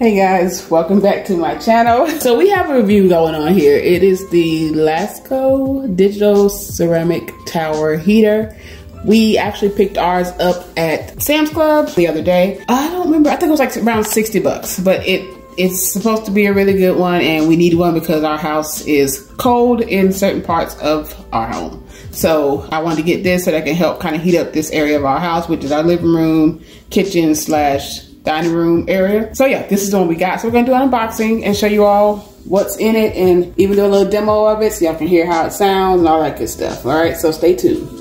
Hey guys, welcome back to my channel. So we have a review going on here. It is the Lasko Digital Ceramic Tower Heater. We actually picked ours up at Sam's Club the other day. I don't remember, I think it was like around 60 bucks, but it it's supposed to be a really good one and we need one because our house is cold in certain parts of our home. So I wanted to get this so that I can help kind of heat up this area of our house, which is our living room, kitchen slash dining room area. So yeah, this is the one we got. So we're gonna do an unboxing and show you all what's in it and even do a little demo of it so y'all can hear how it sounds and all that good stuff. All right, so stay tuned.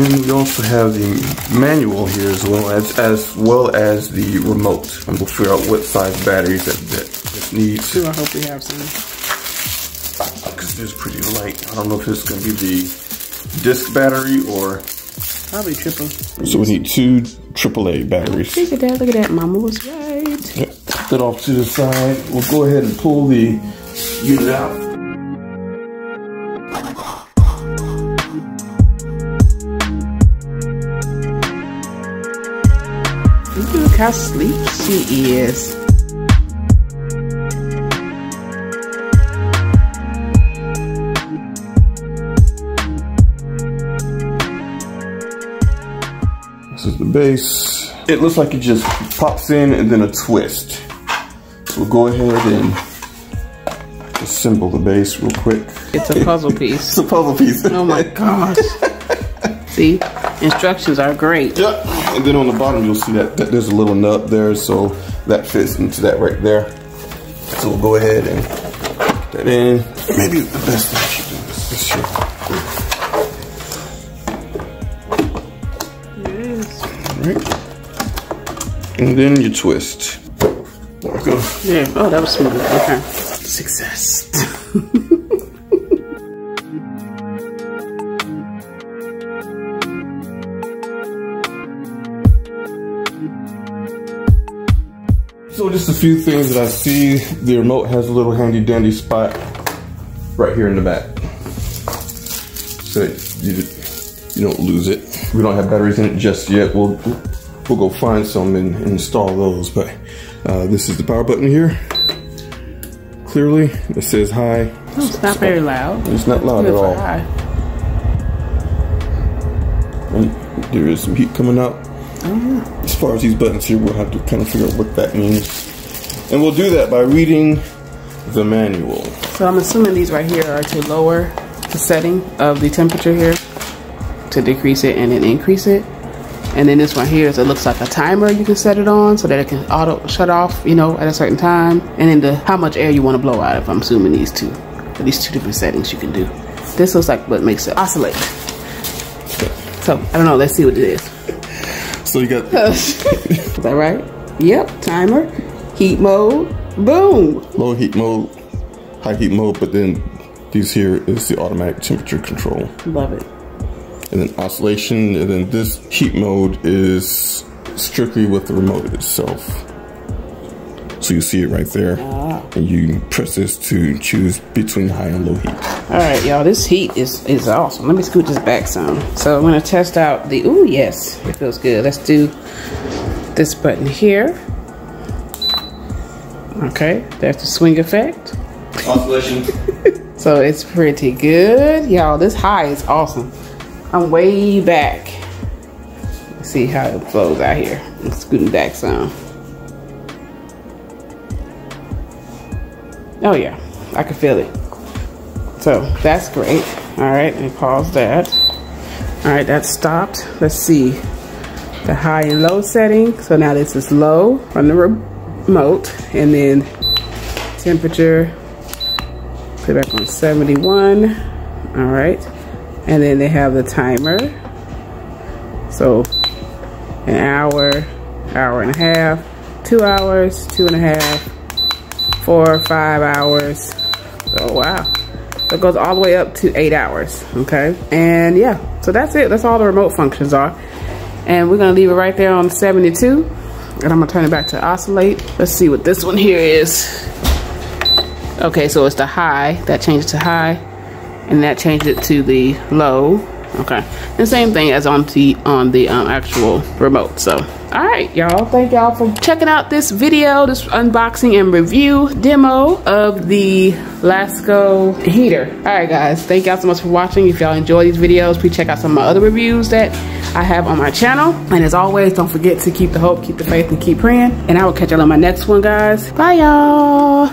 And we also have the manual here as well as as well as the remote. And we'll figure out what size batteries that, that this needs. Ooh, I hope we have some. Because it's pretty light. I don't know if this is going to be the disc battery or... Probably triple. So we need two AAA batteries. Look at that, look at that. Mama was right. Yep. Put that off to the side. We'll go ahead and pull the unit out. Look how sleep she is. This is the base. It looks like it just pops in and then a twist. So we'll go ahead and assemble the base real quick. It's a puzzle piece. It's a puzzle piece. Oh my gosh. See, instructions are great. Yep. And then on the bottom, you'll see that, that there's a little nut there, so that fits into that right there. So we'll go ahead and put that in. Maybe the best thing I should do is this here. Yes. Right. And then you twist. There we go. Yeah. Oh, that was smooth. Okay. Success. So just a few things that I see. The remote has a little handy dandy spot right here in the back. So you, you don't lose it. We don't have batteries in it just yet. We'll, we'll go find some and, and install those. But uh, this is the power button here. Clearly, it says hi. Oh, it's not very loud. It's not loud at all. high. There is some heat coming out. Mm-hmm. As far as these buttons here, we'll have to kind of figure out what that means. And we'll do that by reading the manual. So I'm assuming these right here are to lower the setting of the temperature here to decrease it and then increase it. And then this one here is it looks like a timer you can set it on so that it can auto shut off, you know, at a certain time. And then the how much air you want to blow out if I'm assuming these two. Or these two different settings you can do. This looks like what makes it oscillate. So I don't know, let's see what it is. So you got is that right? Yep, timer, heat mode, boom. low heat mode, high heat mode, but then these here is the automatic temperature control. Love it. And then oscillation, and then this heat mode is strictly with the remote itself. So you see it right there. Ah. And you press this to choose between high and low heat. All right, y'all, this heat is, is awesome. Let me scoot this back some. So I'm gonna test out the, ooh, yes, it feels good. Let's do this button here. Okay, there's the swing effect. Oscillation. So it's pretty good. Y'all, this high is awesome. I'm way back. Let's see how it flows out here. I'm scooting back some. Oh yeah, I can feel it. So that's great. All right, let me pause that. All right, that stopped. Let's see the high and low setting. So now this is low from the remote and then temperature, put it back on 71. All right, And then they have the timer. So an hour, hour and a half, two hours, two and a half, four, or five hours. Oh wow. So it goes all the way up to eight hours, okay? And yeah, so that's it. That's all the remote functions are. And we're gonna leave it right there on 72. And I'm gonna turn it back to oscillate. Let's see what this one here is. Okay, so it's the high, that changed to high, and that changed it to the low. Okay, the same thing as on the on the um, actual remote. So, all right, y'all. Thank y'all for checking out this video, this unboxing and review demo of the Lasko heater. All right, guys. Thank y'all so much for watching. If y'all enjoy these videos, please check out some of my other reviews that I have on my channel. And as always, don't forget to keep the hope, keep the faith, and keep praying. And I will catch y'all on my next one, guys. Bye, y'all.